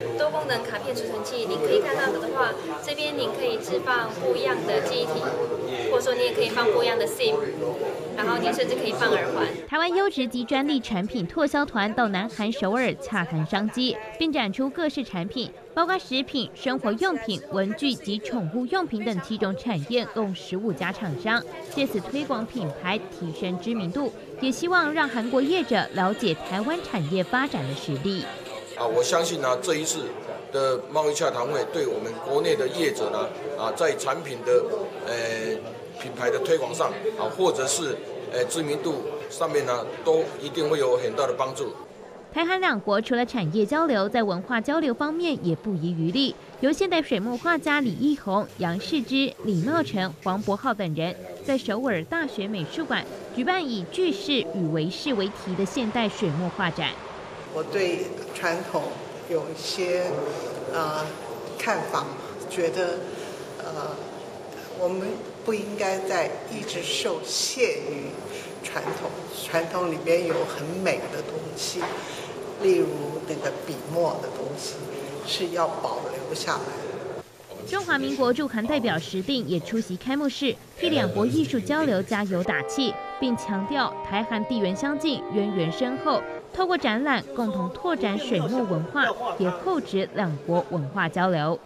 多功能卡片储存器，您可以看到的话，这边您可以置放不一样的记忆体，或者说你也可以放不一样的 SIM，然后您甚至可以放耳环。台湾优质及专利产品拓销团到南韩首尔洽谈商机，并展出各式产品，包括食品、生活用品、文具及宠物用品等七种产业，共十五家厂商，借此推广品牌，提升知名度，也希望让韩国业者了解台湾产业发展的实力。啊，我相信呢，这一次的贸易洽谈会对我们国内的业者呢，啊，在产品的呃品牌的推广上，啊，或者是呃知名度上面呢，都一定会有很大的帮助。台韩两国除了产业交流，在文化交流方面也不遗余力。由现代水墨画家李义宏、杨世之、李茂成、黄博浩等人，在首尔大学美术馆举办以“句式与为式”为题的现代水墨画展。我对传统有一些呃看法，觉得呃我们不应该再一直受限于传统，传统里边有很美的东西，例如那个笔墨的东西是要保留下来。中华民国驻韩代表石定也出席开幕式，替两国艺术交流加油打气，并强调台韩地缘相近，渊源深厚，透过展览共同拓展水墨文化，也厚植两国文化交流。